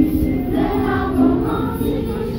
Jesus, that I belong to you.